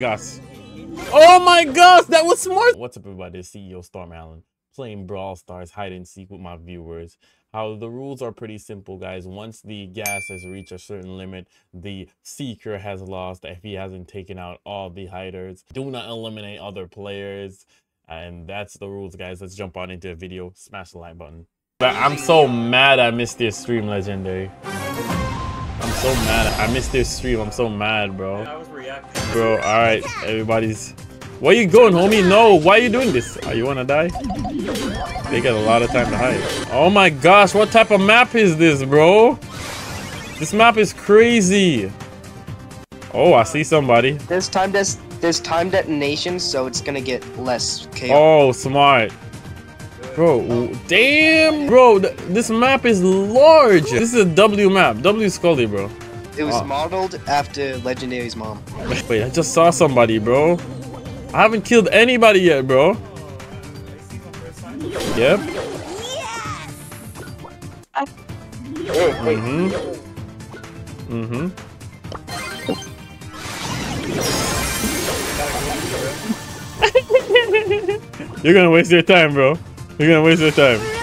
gosh. Oh my gosh, that was smart. What's up everybody, it's CEO Storm Allan playing Brawl Stars hide and seek with my viewers. How the rules are pretty simple, guys. Once the gas has reached a certain limit, the seeker has lost if he hasn't taken out all the hiders. Do not eliminate other players. And that's the rules, guys. Let's jump on into the video. Smash the like button. But I'm so mad I missed this stream, Legendary. I'm so mad. I missed this stream. I'm so mad, bro. Bro, alright. Everybody's... Where you going, homie? No, why are you doing this? Are you wanna die? They got a lot of time to hide. Oh my gosh, what type of map is this, bro? This map is crazy. Oh, I see somebody. There's time there's there's time detonation, so it's gonna get less chaos. Oh, smart. Bro, damn, bro, th this map is large. This is a W map, W Scully, bro. It was oh. modeled after Legendary's mom. Wait, I just saw somebody, bro. I haven't killed anybody yet, bro. Yep. Mm-hmm. Mm-hmm. You're gonna waste your time, bro. You're gonna waste your time.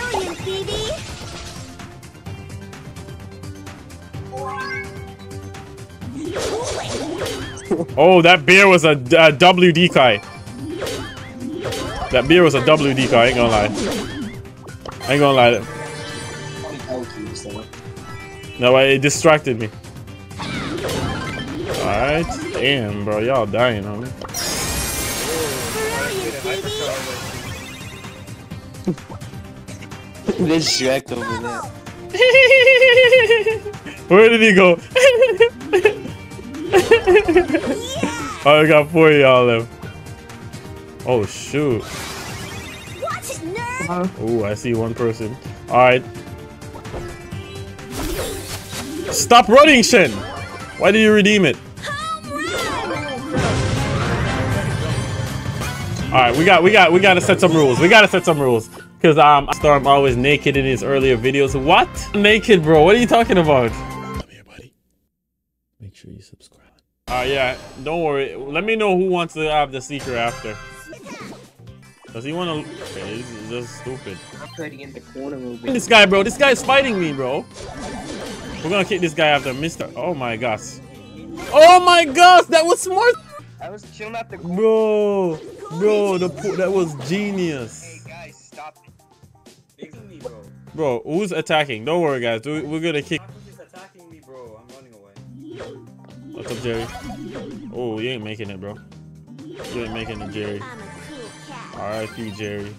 Oh, that bear was a, a WD guy. That beer was a WD car, I ain't gonna lie. I ain't gonna lie. No, it distracted me. Alright. Damn, bro. Y'all dying on me. There's Shrek over there. Where did he go? oh, I got four of y'all left. Oh shoot. Oh, I see one person. Alright. Stop running, Shen! Why did you redeem it? Alright, we got we got we gotta set some rules. We gotta set some rules. Cause um Storm always naked in his earlier videos. What? Naked bro, what are you talking about? Come here, buddy. Make sure you subscribe. Alright, yeah, don't worry. Let me know who wants to have the secret after. Does he want to? Okay, this is just stupid. I'm trading in the corner This guy, bro. This guy is fighting me, bro. We're gonna kick this guy after Mister. Oh my gosh. Oh my gosh, that was smart. I was chilling at the Bro, bro, the that was genius. Hey guys, stop it. Bro, who's attacking? Don't worry, guys. We're gonna kick. Jerry? Oh, you ain't making it, bro. You ain't making it, Jerry. R.I.P. Jerry.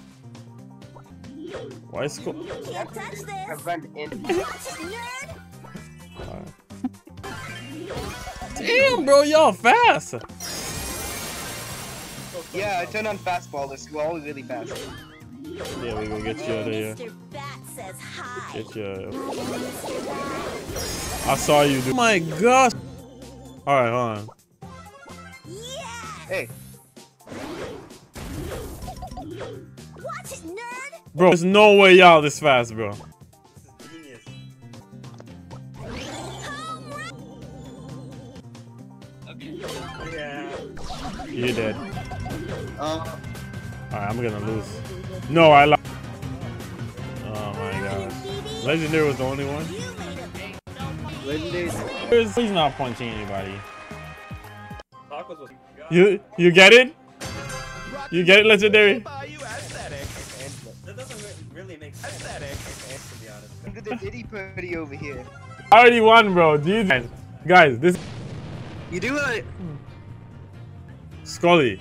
Why is school? Damn, bro, y'all fast. Yeah, I turned on fastball. This we're all really fast. Yeah, we gonna get you out of here. Get you. I saw you. Do oh my gosh. All right, hold on. Hey. Bro, there's no way y'all this fast, bro. You're dead. Uh, Alright, I'm gonna lose. No, I lost. Oh my gosh. Legendary was the only one? Legendary. He's not punching anybody. You you get it? You get it, Legendary? the Diddy party over here. I already won, bro. Dude, guys, this. You do it. Scully.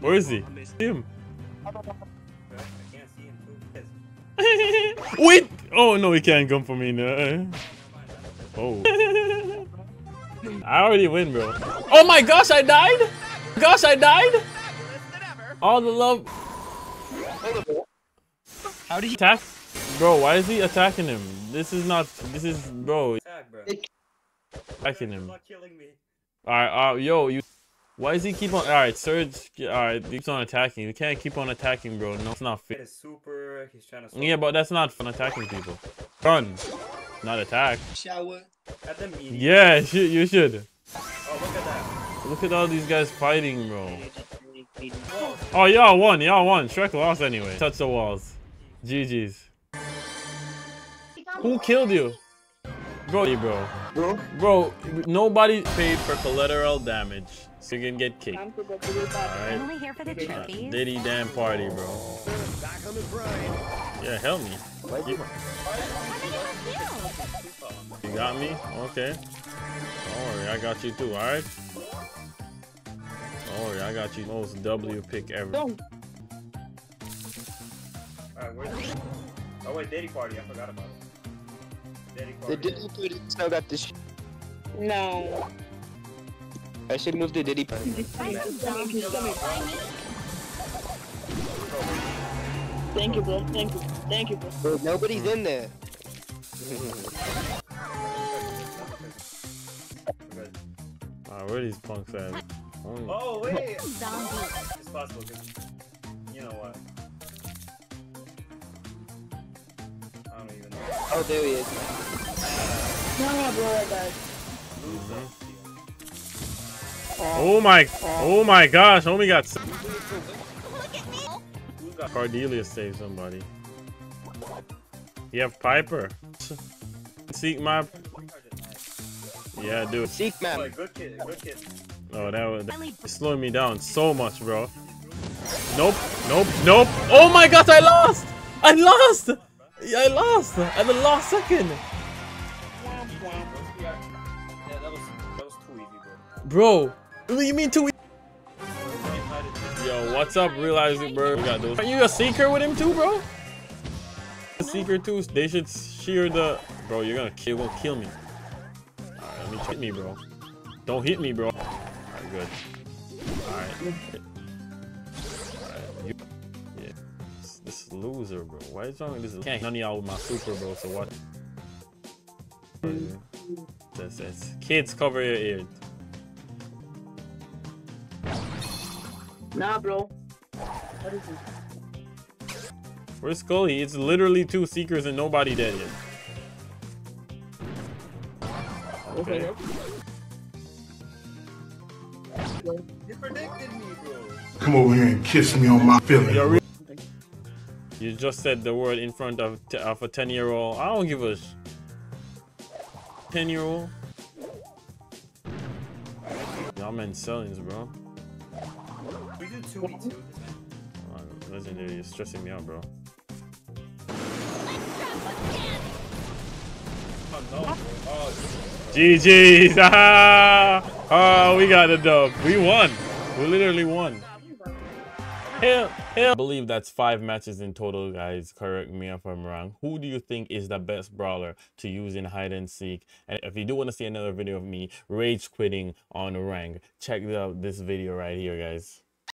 Where is he? See him. Wait! Oh no, he can't come for me now. Oh. I already win, bro. Oh my gosh, I died! Gosh, I died! All the love. How did he attack? Bro, why is he attacking him? This is not. This is bro. Attack, bro. Attacking him. killing me. All right, uh, yo, you. Why does he keep on? All right, Surge. All right, he keeps on attacking. You can't keep on attacking, bro. No, it's not fit. super. He's trying to. Yeah, but that's not fun attacking people. Run, not attack. Shower. At the Yeah, you should. Oh, look at that. Look at all these guys fighting, bro. Oh, y'all won. Y'all won. Shrek lost anyway. Touch the walls. GG's. Who killed you? Bro, bro. Bro? Bro, nobody paid for collateral damage. So you can get kicked. Time to go to the bathroom. Alright? Only here for the Uh, trophies. Diddy damn party, bro. Yeah, help me. You, you got me? Okay. Don't worry, I got you too, alright? Don't worry, I got you most W pick ever. Alright, where's Oh wait, Diddy party, I forgot about it. Diddy The party. Diddy party still got this. No. I should move the Diddy party. Thank you, bro. Thank you. Thank you, bro. Bro, nobody's in there. Good. Ah, where these punks at? Only- Oh wait! Zombie. It's possible, Oh, there he is. No, bro, I died. Oh my, oh my gosh, homie got s- Who's got Cordelia saved somebody. You have Piper. Seek my, yeah, dude. Seek Oh, man. good kid, good kid. Oh, that was that slowing me down so much, bro. Nope, nope, nope. Oh my gosh, I lost! I lost! Yeah, I lost at the last second. Yeah, that was too easy, bro. Bro, what do you mean two? Yo, what's up, realizing, bro? We got those. Are you a seeker with him too, bro? A seeker too. They should shear the. Bro, you're gonna kill. Gonna kill me. Alright, let me hit me, bro. Don't hit me, bro. Alright, good. Alright. Alright. You... Yeah. This, this loser, bro. Why is wrong with this? Can't none of y'all with my super, bro. So what? That's it. Kids, cover your ears. Nah, bro. What is it? Where's Scully? It's literally two seekers and nobody dead yet. Okay. You predicted me, bro. Come over here and kiss me on my feelings. You just said the word in front of, t- of a 10 year old. I don't give a sh- 10 year old. Y'all men sellings, bro. We did 2v2. Uh, Legendary, you're stressing me out, bro. Oh no, bro. Oh, GG's! Ah! Oh, we got the dub. We won. We literally won. Hell, hell. I believe that's five matches in total, guys. Correct me if I'm wrong. Who do you think is the best brawler to use in hide and seek? And if you do want to see another video of me rage quitting on rank, check out this video right here, guys.